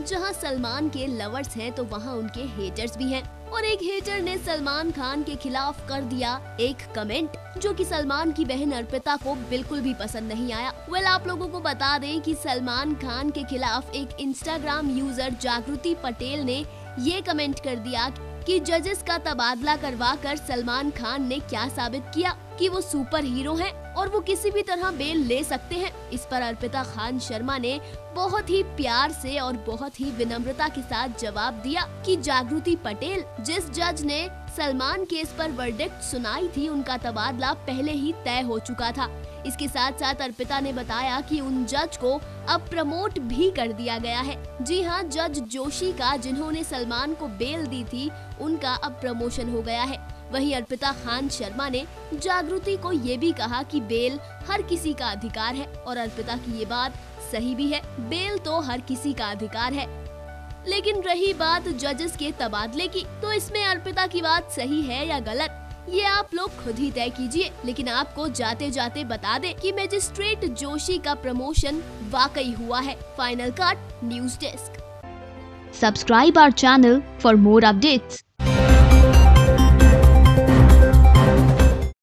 Followers हैं तो वहाँ उनके हेटर्स भी हैं। और एक हेटर ने सलमान खान के खिलाफ कर दिया एक कमेंट जो कि सलमान की बहन अर्पिता को बिल्कुल भी पसंद नहीं आया। वेल आप लोगों को बता दें कि सलमान खान के खिलाफ एक इंस्टाग्राम यूज़र जागृति पटेल ने ये कमेंट कर दिया कि जजेस का तबादला करवा कर सलमान खान ने क्या साबित किया। कि वो सुपर हीरो हैं और वो किसी भी तरह बेल ले सकते हैं। इस पर अर्पिता खान शर्मा ने बहुत ही प्यार से और बहुत ही विनम्रता के साथ जवाब दिया कि जागृति पटेल, जिस जज ने सलमान केस पर वर्डिक्ट सुनाई थी, उनका तबादला पहले ही तय हो चुका था। इसके साथ साथ अर्पिता ने बताया कि उन जज को अब प्रमोट भी कर दिया गया है। जी हाँ जज जोशी का, जिन्होंने सलमान को बेल दी थी, उनका अब प्रमोशन हो गया है। वहीं अर्पिता खान शर्मा ने जागृति को ये भी कहा कि बेल हर किसी का अधिकार है और अर्पिता की ये बात सही भी है। बेल तो हर किसी का अधिकार है। लेकिन रही बात जजेस के तबादले की तो इसमें अर्पिता की बात सही है या गलत? ये आप लोग खुद ही तय कीजिए, लेकिन आपको जाते जाते बता दे कि मजिस्ट्रेट जोशी का प्रमोशन वाकई हुआ है। Final cut news desk. Subscribe our channel for more updates.